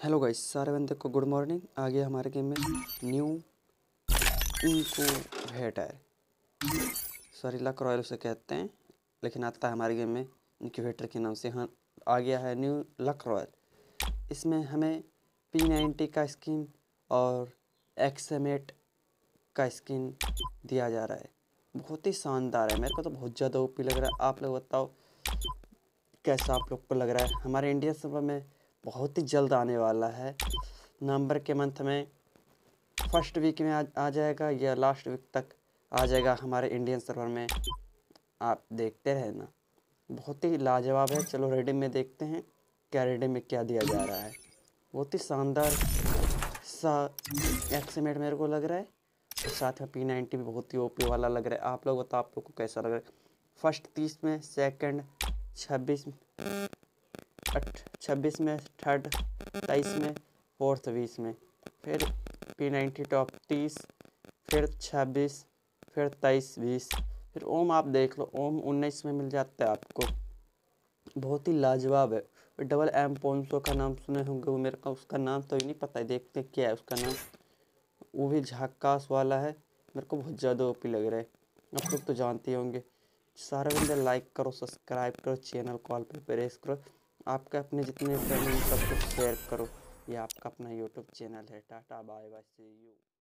Hello guys सारे बंदे को गुड मॉर्निंग आ गया हमारे गेम में new incubator sorry luck royal उसे कहते हैं, लेकिन आता है हमारे गेम में इनक्यूबेटर के नाम से। हाँ आ गया है न्यू लक रॉयल इसमें हमें पी नाइन्टी का स्किन और एक्समेट का स्किन दिया जा रहा है। बहुत ही शानदार है। मेरे को तो बहुत ज़्यादा ओपी लग रहा है। आप लोग बताओ, कैसा आप लोग को लग रहा है? हमारे इंडिया सर्वर में बहुत ही जल्द आने वाला है। नवंबर के मंथ में फ़र्स्ट वीक में आ, आ जाएगा या लास्ट वीक तक आ जाएगा हमारे इंडियन सर्वर में। आप देखते रहना। बहुत ही लाजवाब है। चलो रेडी में देखते हैं क्या रेडी में क्या दिया जा रहा है। बहुत ही शानदार सा एक्सीमेट मेरे को लग रहा है। और साथ में पी नाइन्टी भी बहुत ही ओपी वाला लग रहा है। आप लोग बताओ आप लोग को कैसा लग रहा है? फ़र्स्ट तीस में सेकंड छब्बीस छब्बीस में थर्ड तेईस में, फोर्थ, बीस में। फिर पी नाइन्टी टॉप तीस, फिर छब्बीस, फिर तेईस बीस। फिर ओम आप देख लो, ओम उन्नीस में मिल जाता है आपको। बहुत ही लाजवाब है। डबल एम पोन्सो का नाम सुने होंगे, वो मेरे को उसका नाम तो ही नहीं पता है, देखते क्या है उसका नाम। वो भी झाकास वाला है, मेरे को बहुत ज़्यादा ओपी लग रहा है। आप लोग तो जानते होंगे। सारे बंदे लाइक करो सब्सक्राइब करो चैनल कॉल पे प्रेस करो। आपके अपने जितने फ्रेंड सब कुछ शेयर करो। ये आपका अपना यूट्यूब चैनल है। Tata bye bye see you